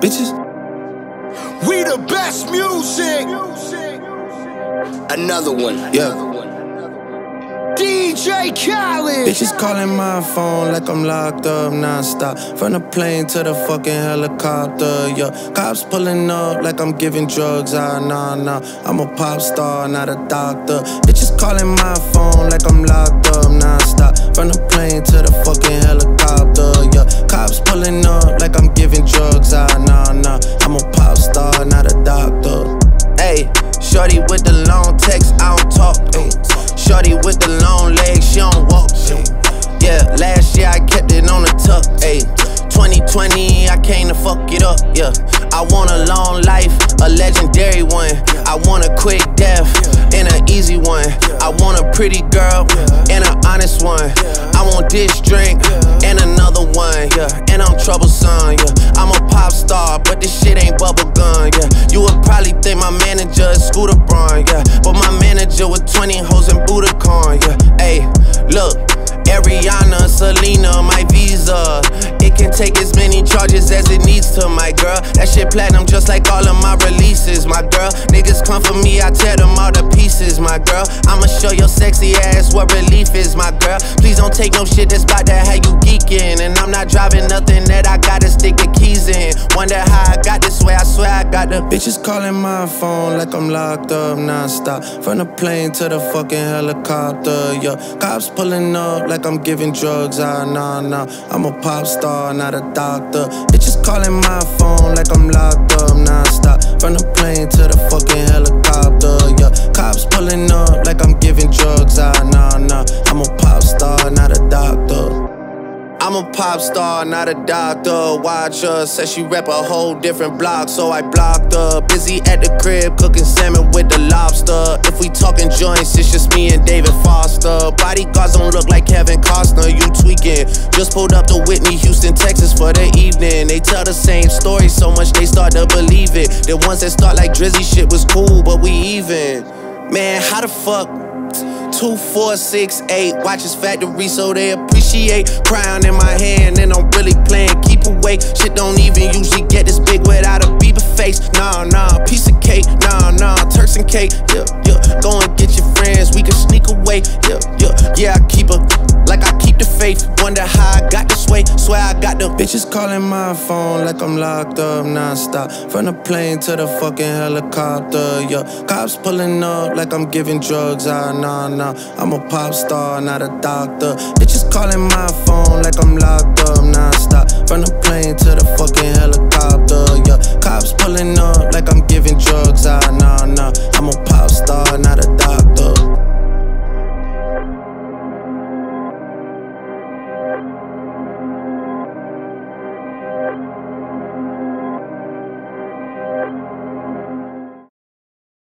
bitches. We the best music. Another one. Yeah. DJ Khaled. Bitches calling my phone like I'm locked up nonstop. From the plane to the fucking helicopter, yeah. Cops pulling up like I'm giving drugs, ah, nah, nah. I'm a pop star, not a doctor. Bitches calling my phone like I'm locked up nonstop. From the plane to the fucking helicopter, yeah. Cops pulling up like I'm long text, I don't talk. Ay. Shorty with the long legs, she don't walk. Yeah, last year I kept it on the tuck. Ayy, 2020, I came to fuck it up. Yeah, I want a long life, a legendary one. I want a quick death and an easy one. I want a pretty girl and an honest one. I want this drink and another one. Yeah, and I'm troublesome. Yeah, I'm a pop star, 20 hoes and Budokan. Yeah, hey, look. Ariana, Selena, my visa. It can take as many charges as it needs to, my girl. That shit platinum just like all of my releases, my girl. Niggas come for me, I tear them all to pieces, my girl. I'ma show your sexy ass what relief is, my girl. Please don't take no shit that's about to have you geeking. And I'm not driving nothing that I gotta Wonder how I got this way, I swear I got the bitches calling my phone like I'm locked up nonstop. From the plane to the fucking helicopter, yeah. Cops pulling up like I'm giving drugs, ah, nah, nah. I'm a pop star, not a doctor. Bitches calling my phone like I'm locked up nonstop. From the plane to the fucking helicopter, yeah. Cops pulling up like I'm giving drugs, ah, a pop star, not a doctor. Watch her, said she rep a whole different block, so I blocked her. Busy at the crib, cooking salmon with the lobster. If we talking joints, it's just me and David Foster. Bodyguards don't look like Kevin Costner, you tweaking. Just pulled up to Whitney, Houston, Texas for the evening. They tell the same story so much they start to believe it. The ones that start like Drizzy shit was cool, but we even. Man, how the fuck? Two, four, six, eight. Watches factory so they appreciate. Crown in my hand and I'm really playing. Keep away. Shit don't even usually get this big without a Bieber face. Nah, nah, piece of cake. Nah, nah, Turks and cake. Yeah, yeah. Go and get your friends. We can sneak away. Yeah, yeah. Yeah, I keep a like I keep the faith. Wonder how I got bitches calling my phone like I'm locked up nonstop. From the plane to the fucking helicopter. Yeah, cops pulling up like I'm giving drugs. Ah, nah, nah. I'm a pop star, not a doctor. Bitches calling my phone like I'm locked up nonstop. From the plane to the fucking helicopter. Yeah, cops